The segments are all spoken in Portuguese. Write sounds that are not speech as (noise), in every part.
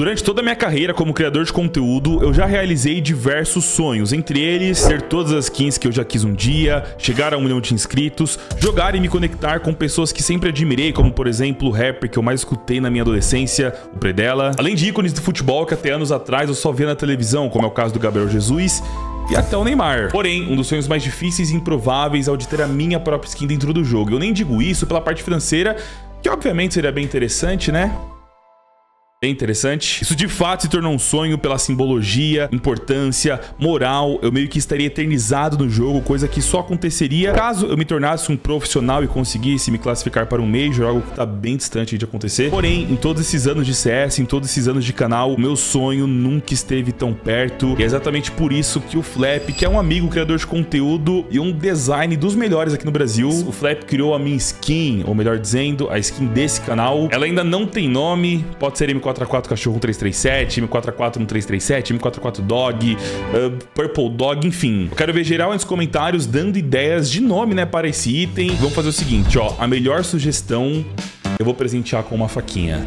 Durante toda a minha carreira como criador de conteúdo, eu já realizei diversos sonhos, entre eles ter todas as skins que eu já quis um dia, chegar a um milhão de inscritos, jogar e me conectar com pessoas que sempre admirei, como por exemplo o rapper que eu mais escutei na minha adolescência, o Predella, além de ícones do futebol que até anos atrás eu só via na televisão, como é o caso do Gabriel Jesus, e até o Neymar. Porém, um dos sonhos mais difíceis e improváveis é o de ter a minha própria skin dentro do jogo. Eu nem digo isso pela parte financeira, que obviamente seria bem interessante, né? Bem interessante. Isso de fato se tornou um sonho pela simbologia, importância, moral. Eu meio que estaria eternizado no jogo, coisa que só aconteceria caso eu me tornasse um profissional e conseguisse me classificar para um Major, algo que tá bem distante de acontecer. Porém, em todos esses anos de CS, em todos esses anos de canal, meu sonho nunca esteve tão perto. E é exatamente por isso que o Flap, que é um amigo criador de conteúdo e um design dos melhores aqui no Brasil, o Flap criou a minha skin, ou melhor dizendo, a skin desse canal. Ela ainda não tem nome, pode ser M4 M4A4 Cachorro 337, M4A4 1337, M4A4 Dog, uh, Purple Dog, enfim. Eu quero ver geral nos comentários dando ideias de nome, né, para esse item. Vamos fazer o seguinte, ó, a melhor sugestão eu vou presentear com uma faquinha.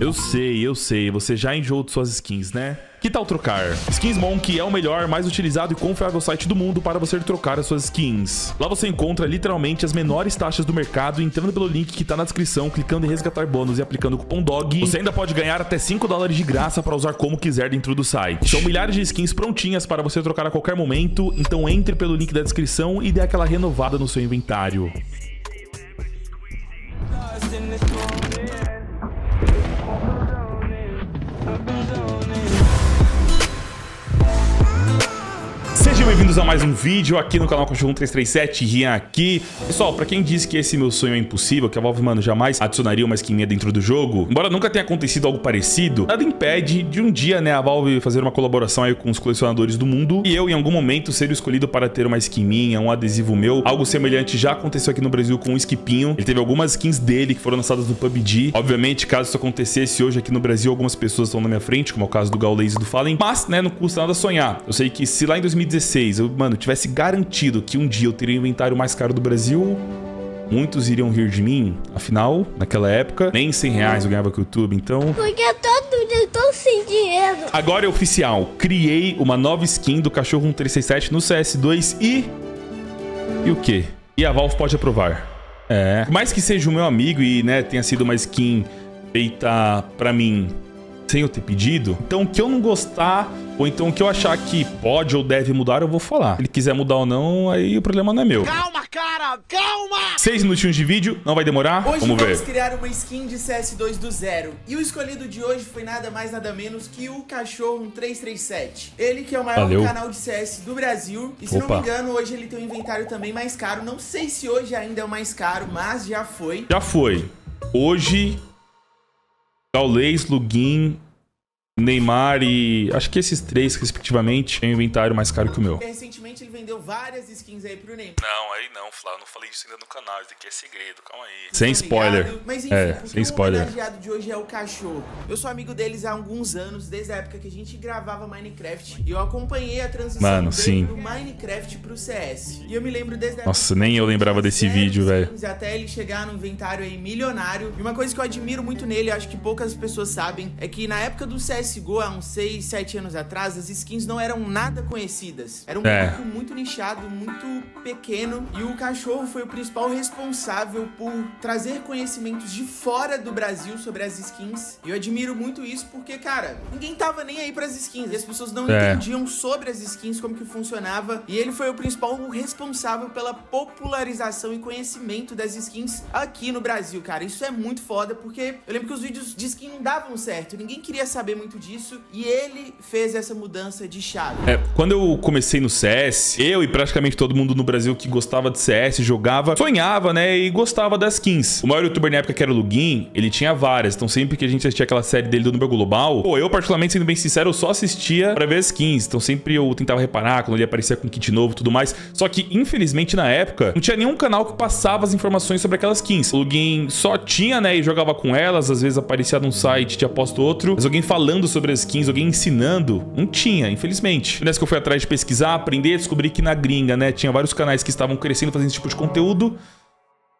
Eu sei, eu sei, você já enjoou de suas skins, né? Que tal trocar? Skins Monk é o melhor, mais utilizado e confiável site do mundo para você trocar as suas skins. Lá você encontra literalmente as menores taxas do mercado entrando pelo link que tá na descrição, clicando em resgatar bônus e aplicando o cupom DOG. Você ainda pode ganhar até 5 dólares de graça para usar como quiser dentro do site. São milhares de skins prontinhas para você trocar a qualquer momento, então entre pelo link da descrição e dê aquela renovada no seu inventário. Bem-vindos a mais um vídeo aqui no canal Cachorro 1337, Rian aqui. Pessoal, pra quem disse que esse meu sonho é impossível, que a Valve, mano, jamais adicionaria uma skin minha dentro do jogo, embora nunca tenha acontecido algo parecido, nada impede de um dia, né, a Valve fazer uma colaboração aí com os colecionadores do mundo e eu, em algum momento, ser escolhido para ter uma skin minha, um adesivo meu. Algo semelhante já aconteceu aqui no Brasil com o Skipinho. Ele teve algumas skins dele que foram lançadas no PUBG. Obviamente, caso isso acontecesse hoje aqui no Brasil, algumas pessoas estão na minha frente, como é o caso do Gaules e do Fallen, mas, né, não custa nada sonhar. Eu sei que se lá em 2016 eu, mano, tivesse garantido que um dia eu teria o inventário mais caro do Brasil, muitos iriam rir de mim. Afinal, naquela época, nem 100 reais eu ganhava com o YouTube, então... Porque todo dia eu tô sem dinheiro. Agora é oficial. Criei uma nova skin do Cachorro 1367 no CS2 e... E o quê? E a Valve pode aprovar. É. Por mais que seja o meu amigo e, né, tenha sido uma skin feita pra mim sem eu ter pedido, então o que eu não gostar ou então o que eu achar que pode ou deve mudar, eu vou falar. Se ele quiser mudar ou não, aí o problema não é meu. Calma, cara, calma! Seis minutinhos de vídeo, não vai demorar? Hoje vamos, vamos ver. criar uma skin de CS2 do zero. E o escolhido de hoje foi nada mais nada menos que o Cachorro 337. Ele que é o maior Valeu. canal de CS do Brasil. E se Opa. não me engano, hoje ele tem um inventário também mais caro. Não sei se hoje ainda é o mais caro, mas já foi. Já foi. Hoje, Gaules, Lugin, Neymar e acho que esses três, respectivamente, têm um inventário mais caro que o meu. Recentemente ele vendeu várias skins aí pro Neymar. Não, aí não, Flávio. Não falei isso ainda no canal. Isso aqui é segredo. Calma aí. Sem ligado, spoiler. Mas enfim, É, sem o spoiler. homenageado de hoje é o cachorro. Eu sou amigo deles há alguns anos, desde a época que a gente gravava Minecraft. E eu acompanhei a transição Mano, sim. do Minecraft pro CS. E eu me lembro desde a Nossa, nem eu lembrava desse vídeo, velho. skins Até ele chegar no inventário aí milionário. E uma coisa que eu admiro muito nele, acho que poucas pessoas sabem, é que na época do CSGO, há uns 6, 7 anos atrás, as skins não eram nada conhecidas. Era um É. público muito nichado, muito pequeno. E o cachorro foi o principal responsável por trazer conhecimentos de fora do Brasil sobre as skins. E eu admiro muito isso porque, cara, ninguém tava nem aí pras skins. E as pessoas não É. entendiam sobre as skins, como que funcionava. E ele foi o principal responsável pela popularização e conhecimento das skins aqui no Brasil, cara. Isso é muito foda porque eu lembro que os vídeos de skin não davam certo. Ninguém queria saber muito muito disso e ele fez essa mudança de chave. É, quando eu comecei no CS, eu e praticamente todo mundo no Brasil que gostava de CS, jogava, sonhava, né, e gostava das skins. O maior youtuber na época que era o Lugin, ele tinha várias, então sempre que a gente assistia aquela série dele do Número Global, pô, eu particularmente, sendo bem sincero, eu só assistia pra ver as skins, então sempre eu tentava reparar quando ele aparecia com kit novo e tudo mais, só que infelizmente na época, não tinha nenhum canal que passava as informações sobre aquelas skins. O Lugin só tinha, né, e jogava com elas, às vezes aparecia num site, te aposto outro, mas alguém falando sobre as skins, alguém ensinando, não tinha, infelizmente. Nessa que eu fui atrás de pesquisar, aprender, descobri que na gringa, né, tinha vários canais que estavam crescendo fazendo esse tipo de conteúdo.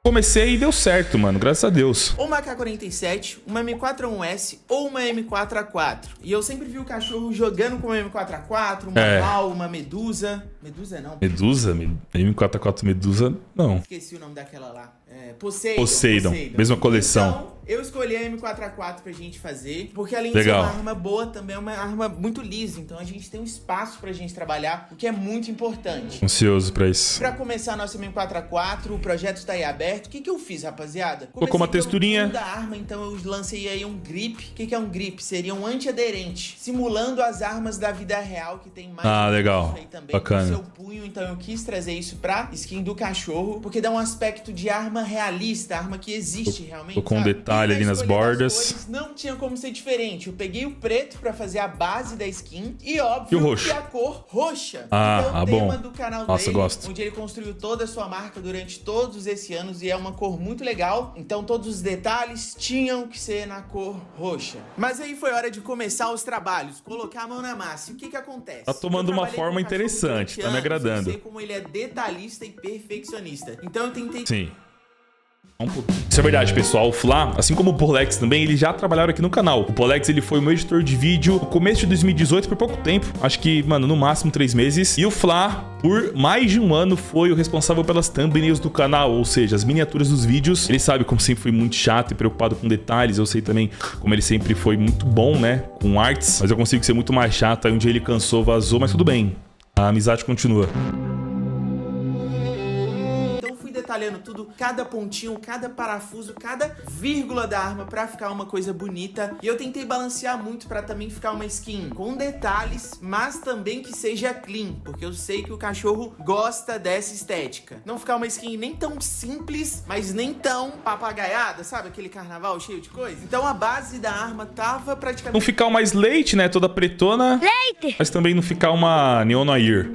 Comecei e deu certo, mano, graças a Deus. Ou uma K47, uma M4A1S ou uma M4A4. E eu sempre vi o cachorro jogando com uma M4A4, uma É. Val, uma Medusa. Medusa não. Medusa? Me- M44 Medusa? Não. Esqueci o nome daquela lá. É, Poseidon. Poseidon, mesma coleção. Então, eu escolhi a M4A4 pra gente fazer, porque além de Legal. ser uma arma boa, também é uma arma muito lisa. Então a gente tem um espaço pra gente trabalhar, o que é muito importante. Ansioso pra isso. Pra começar a nossa M4A4, o projeto está aí aberto. O que, que eu fiz, rapaziada? Colocou uma Comecei texturinha. da arma, então eu lancei aí um grip. O que, que é um grip? Seria um antiaderente, simulando as armas da vida real que tem mais. Ah, legal. aí também Bacana. seu punho. Então eu quis trazer isso pra skin do cachorro, porque dá um aspecto de arma realista, arma que existe realmente. tô com um sabe? Detalhe ali nas bordas. não tinha como ser diferente. Eu peguei o preto pra fazer a base da skin e óbvio E o roxo? que a cor roxa. Ah, que é o ah, tema bom. do canal Nossa, dele, gosto. onde ele construiu toda a sua marca durante todos esses anos e é uma cor muito legal. Então todos os detalhes tinham que ser na cor roxa. Mas aí foi hora de começar os trabalhos, colocar a mão na massa. E o que que acontece? Tá tomando uma forma interessante, tá me agradando. Eu sei como ele é detalhista e perfeccionista. Então eu tentei Sim. Isso é verdade, pessoal. O Fla, assim como o Polex também, eles já trabalharam aqui no canal. O Polex, ele foi o meu editor de vídeo no começo de 2018, por pouco tempo. Acho que, mano, no máximo três meses. E o Fla, por mais de um ano, foi o responsável pelas thumbnails do canal, ou seja, as miniaturas dos vídeos. Ele sabe como sempre fui muito chato e preocupado com detalhes. Eu sei também como ele sempre foi muito bom, né, com artes. Mas eu consigo ser muito mais chato. Aí um dia ele cansou, vazou, mas tudo bem. A amizade continua. Detalhando tudo, cada pontinho, cada parafuso, cada vírgula da arma pra ficar uma coisa bonita. E eu tentei balancear muito pra também ficar uma skin com detalhes, mas também que seja clean, porque eu sei que o cachorro gosta dessa estética. Não ficar uma skin nem tão simples, mas nem tão papagaiada, sabe? Aquele carnaval cheio de coisa. Então a base da arma tava Não praticamente ficar uma leite, né? Toda pretona. Leite! Mas também não ficar uma Neon Air.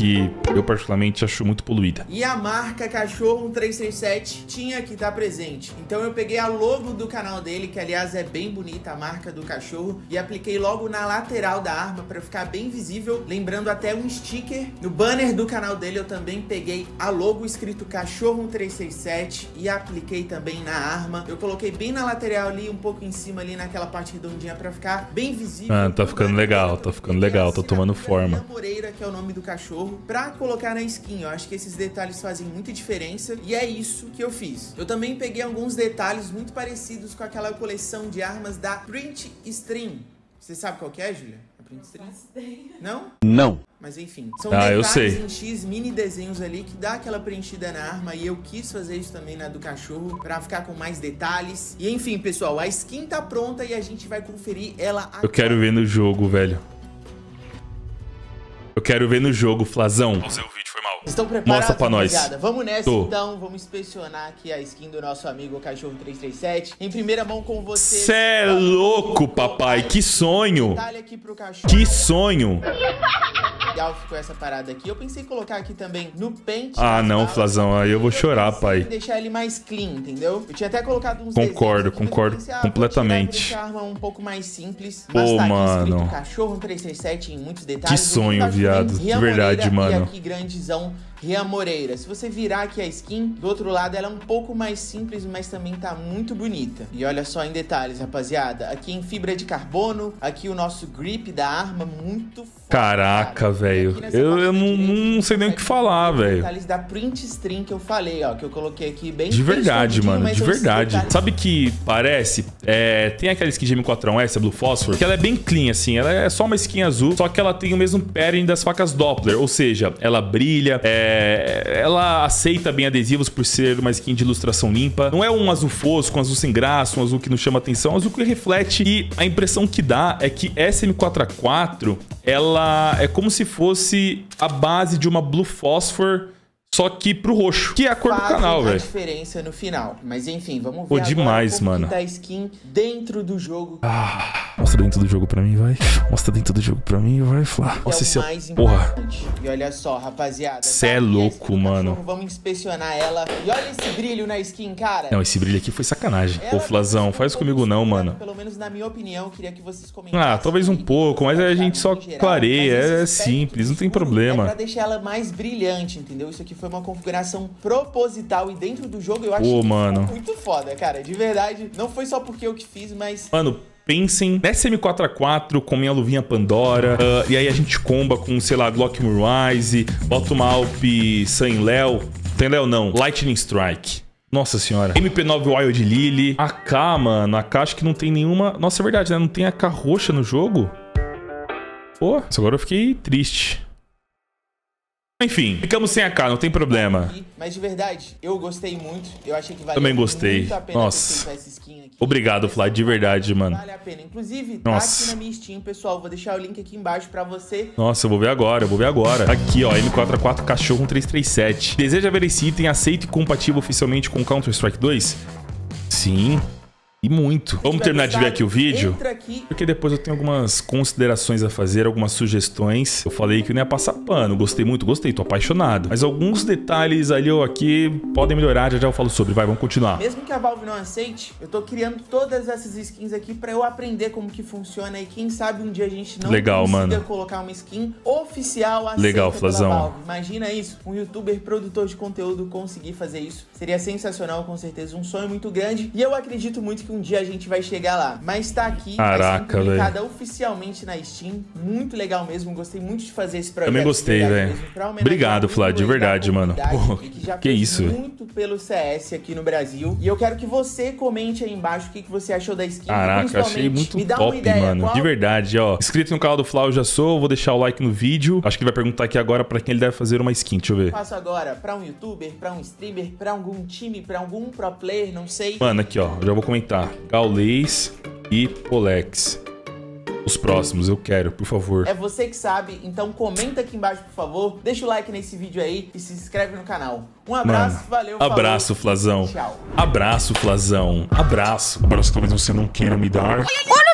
Que eu particularmente acho muito poluída. E a marca Cachorro 1337 tinha que estar presente. Então eu peguei a logo do canal dele, que aliás é bem bonita a marca do cachorro, e apliquei logo na lateral da arma para ficar bem visível, lembrando até um sticker. No banner do canal dele eu também peguei a logo escrito Cachorro 1367 e apliquei também na arma. Eu coloquei bem na lateral ali, um pouco em cima ali naquela parte redondinha para ficar bem visível. Ah, tá No ficando legal, tá ficando legal, tá tomando assinatura forma. Moreira, que é o nome do cachorro, pra colocar na skin. Eu acho que esses detalhes fazem muita diferença e é isso que eu fiz. Eu também peguei alguns detalhes muito parecidos com aquela coleção de armas da Print Stream. Você sabe qual que é, Julia? A Print Stream? Não? Não. Mas enfim, são Ah, eu detalhes sei. em X, mini desenhos ali que dá aquela preenchida na arma e eu quis fazer isso também na do cachorro pra ficar com mais detalhes. E enfim, pessoal, a skin tá pronta e a gente vai conferir ela agora. Eu quero ver no jogo, velho. Eu quero ver no jogo, Flazão. O seu vídeo foi mal. Estão preparados, Mostra pra nós. rapaziada? Vamos nessa Tô. então, vamos inspecionar aqui a skin do nosso amigo Cachorro 337. Em primeira mão com você. Cê é louco, papai. Que sonho. Detalhe aqui pro cachorro. Que sonho. legal ficou essa parada aqui. Eu pensei em colocar aqui também no pente. Ah, não. Flazão, aí eu vou chorar, pai. deixar ele mais clean, entendeu? Eu tinha até colocado uns Concordo, concordo pensei, ah, vou completamente. a arma um pouco mais simples. Pô, Mas tá mano. Cachorro 337 em muitos detalhes. Que sonho, também, viado. De verdade, Moreira, mano. E aqui well Ria Moreira. Se você virar aqui a skin, do outro lado ela é um pouco mais simples, mas também tá muito bonita. E olha só em detalhes, rapaziada. Aqui em fibra de carbono, aqui o nosso grip da arma, muito forte. Caraca, cara. Velho. Eu, eu não, direita, não sei nem o que falar, velho. Detalhes da print stream que eu falei, ó, que eu coloquei aqui bem De verdade, mano, de verdade. detalhes Sabe que parece? É, tem aquela skin de M4A1S, a Blue Phosphor, que ela é bem clean, assim. Ela é só uma skin azul, só que ela tem o mesmo pairing das facas Doppler. Ou seja, ela brilha, é, ela aceita bem adesivos por ser uma skin de ilustração limpa. Não é um azul fosco, um azul sem graça, um azul que não chama atenção, um azul que reflete. E a impressão que dá é que essa M4A4, ela é como se fosse a base de uma Blue Phosphor só que pro roxo, que é a cor do canal, velho. diferença no final. Mas enfim, vamos ver Pô, demais, como mano. que tá skin dentro do jogo. Ah, mostra dentro do jogo pra mim, vai. Mostra dentro do jogo pra mim, vai, Flá. que Nossa, é esse o é... mais Porra. importante. E olha só, rapaziada. Cê tá é aqui a louco, mano. cachorro, Vamos inspecionar ela. E olha esse brilho na skin, cara. Não, esse brilho aqui foi sacanagem. Ela Ô, Flazão, tá faz comigo não, mano. Pelo menos na minha opinião, eu queria que vocês comentassem. Ah, talvez um pouco, mas a gente só geral, clareia, é simples, não tem escuro problema. É pra deixar ela mais brilhante, entendeu? Isso aqui foi uma configuração proposital e dentro do jogo eu acho Pô, que mano. muito foda, cara. De verdade, não foi só porque eu que fiz, mas Mano, pensem nessa M4A4 com minha luvinha Pandora, ah, e aí a gente comba com, sei lá, Glock Moonrise, bota uma Alp Sun Léo, tem Léo não, Lightning Strike. Nossa senhora. MP9 Wild Lily. AK, mano. AK acho que não tem nenhuma... Nossa, é verdade, né? Não tem AK roxa no jogo? Pô, agora eu fiquei triste. Enfim, ficamos sem AK, não tem problema. mas de verdade, eu gostei muito. Eu achei que valeu Também gostei. muito a pena Nossa. essa skin aqui. Obrigado, Fly, de verdade, mano. Vale a pena. Inclusive, tá Nossa. aqui na minha Steam, pessoal. Vou deixar o link aqui embaixo pra você. Nossa, eu vou ver agora, eu vou ver agora. Aqui, ó, M4A4 Cachorro 337. Deseja ver esse item aceito e compatível oficialmente com Counter-Strike 2? Sim. E muito. Vamos terminar de ver aqui o vídeo? Entra aqui. Porque depois eu tenho algumas considerações a fazer, algumas sugestões. Eu falei que eu não ia passar pano. Gostei muito, gostei, tô apaixonado. Mas alguns detalhes ali ou aqui podem melhorar, já já eu falo sobre. Vai, vamos continuar. Mesmo que a Valve não aceite, eu tô criando todas essas skins aqui pra eu aprender como que funciona e quem sabe um dia a gente não Legal, consiga mano. colocar uma skin oficial aceita Legal, pela Flazão. Valve. Imagina isso, um youtuber produtor de conteúdo conseguir fazer isso. Seria sensacional, com certeza, um sonho muito grande e eu acredito muito que um dia a gente vai chegar lá. Mas tá aqui, Caraca, vai publicada oficialmente na Steam. Muito legal mesmo, gostei muito de fazer esse projeto. Também gostei, velho. Obrigado, muito Flá, de verdade, mano. Pô, que que isso? muito pelo CS aqui no Brasil. E eu quero que você comente aí embaixo o que, que você achou da skin. Caraca, achei muito me dá uma top, ideia, mano. qual- De verdade, ó. Inscrito no canal do Flau eu já sou, vou deixar o like no vídeo. Acho que ele vai perguntar aqui agora pra quem ele deve fazer uma skin, deixa eu ver. Faço agora pra um youtuber, pra um streamer, pra algum time, pra algum pro player, não sei. Mano, aqui, ó. eu Já vou comentar. Gaulês e Polex. Os próximos, eu quero, por favor. É você que sabe, então comenta aqui embaixo, por favor. Deixa o like nesse vídeo aí e se inscreve no canal. Um abraço, Mano, valeu, falou. abraço, Flazão. Tchau. Abraço, Flazão. Abraço. Abraço talvez você não queira me dar. Olha o demônio!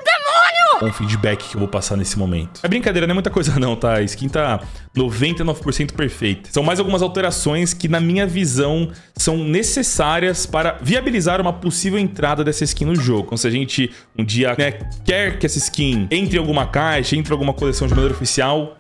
Um feedback que eu vou passar nesse momento. É brincadeira, não é muita coisa não, tá? A skin tá 99% perfeita. São mais algumas alterações que, na minha visão, são necessárias para viabilizar uma possível entrada dessa skin no jogo. Então, se a gente um dia né, quer que essa skin entre em alguma caixa, entre em alguma coleção de maneira oficial,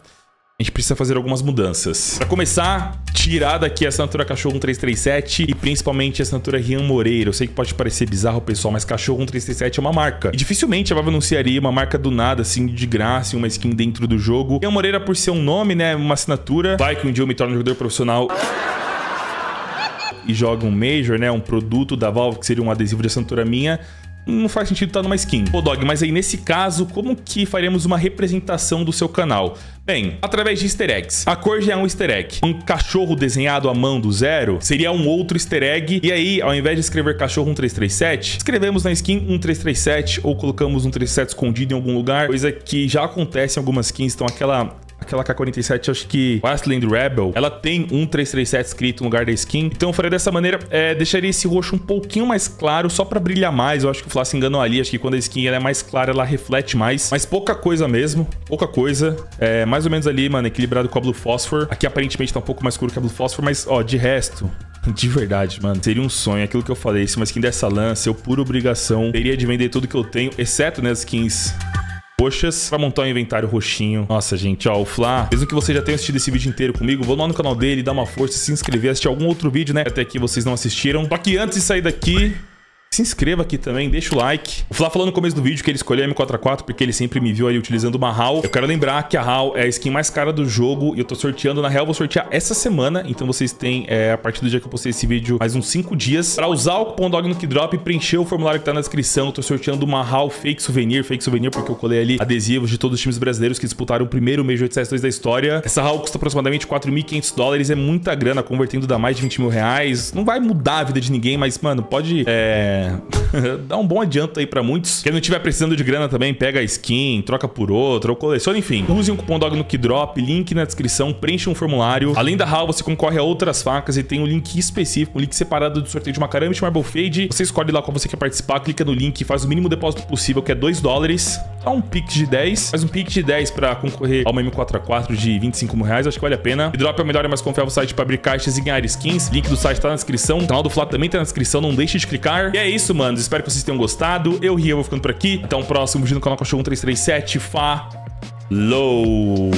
a gente precisa fazer algumas mudanças. Pra começar, tirar daqui a assinatura Cachorro 1337 e principalmente a assinatura Rian Moreira. Eu sei que pode parecer bizarro, pessoal, mas Cachorro 1337 é uma marca. E dificilmente a Valve anunciaria uma marca do nada, assim, de graça, uma skin dentro do jogo. Rian Moreira, por ser um nome, né, uma assinatura, vai que um dia eu me torno um jogador profissional e joga um Major, né? Um produto da Valve que seria um adesivo de assinatura minha. Não faz sentido estar numa skin. Pô, Dog, mas aí nesse caso, como que faremos uma representação do seu canal? Bem, através de easter eggs. A cor já é um easter egg. Um cachorro desenhado à mão do zero seria um outro easter egg. E aí, ao invés de escrever cachorro 1337, escrevemos na skin 1337 ou colocamos um 37 escondido em algum lugar. Coisa que já acontece em algumas skins. Então aquela Aquela K-47, acho que Wasteland Rebel, ela tem um 337 escrito no lugar da skin. Então eu faria dessa maneira, é, deixaria esse roxo um pouquinho mais claro, só pra brilhar mais. Eu acho que o Flá se enganou ali, acho que quando a skin é mais clara, ela reflete mais. Mas pouca coisa mesmo, pouca coisa. É, mais ou menos ali, mano, equilibrado com a Blue Phosphor. Aqui aparentemente tá um pouco mais escuro que a Blue Phosphor, mas, ó, de resto... (laughs) De verdade, mano. Seria um sonho. Aquilo que eu falei. Se uma skin dessa lança, eu, por obrigação, teria de vender tudo que eu tenho, exceto nas skins roxas pra montar um inventário roxinho. Nossa, gente, ó, o Flá, mesmo que você já tenha assistido esse vídeo inteiro comigo, vou lá no canal dele, dar uma força, se inscrever, assistir algum outro vídeo, né? Até aqui vocês não assistiram. Só que antes de sair daqui, Se inscreva aqui também, deixa o like. O Flá falou no começo do vídeo que ele escolheu a M4A4 porque ele sempre me viu ali utilizando uma HAL. Eu quero lembrar que a HAL é a skin mais cara do jogo e eu tô sorteando. Na real, vou sortear essa semana. Então vocês têm, é, a partir do dia que eu postei esse vídeo, mais uns 5 dias para usar o cupom DOG no Kidrop e preencher o formulário que tá na descrição. Eu tô sorteando uma HAL Fake Souvenir. Fake Souvenir porque eu colei ali adesivos de todos os times brasileiros que disputaram o primeiro Major de CS2 da história. Essa HAL custa aproximadamente 4.500 dólares. É muita grana, convertendo dá mais de 20 mil reais. Não vai mudar a vida de ninguém, mas, mano, pode... É... (laughs) dá um bom adianto aí pra muitos. Quem não estiver precisando de grana também, pega a skin, troca por outra ou coleciona, enfim. Use um cupom DOG no Kidrop, link na descrição, preencha um formulário. Além da HAL, você concorre a outras facas e tem um link específico, um link separado do sorteio de uma Karambit Marble Fade. Você escolhe lá qual você quer participar, clica no link, faz o mínimo depósito possível, que é 2 dólares. Dá um Pix de 10, faz um Pix de 10 pra concorrer a uma M4A4 de 25 mil reais, acho que vale a pena. Kidrop é o melhor e mais confiável site pra abrir caixas e ganhar skins. Link do site tá na descrição. O canal do Flá também tá na descrição, não deixe de clicar. E é isso, mano. Espero que vocês tenham gostado. Eu, Ria, vou ficando por aqui. Até o próximo vídeo no canal Cachorro 1337. Falou!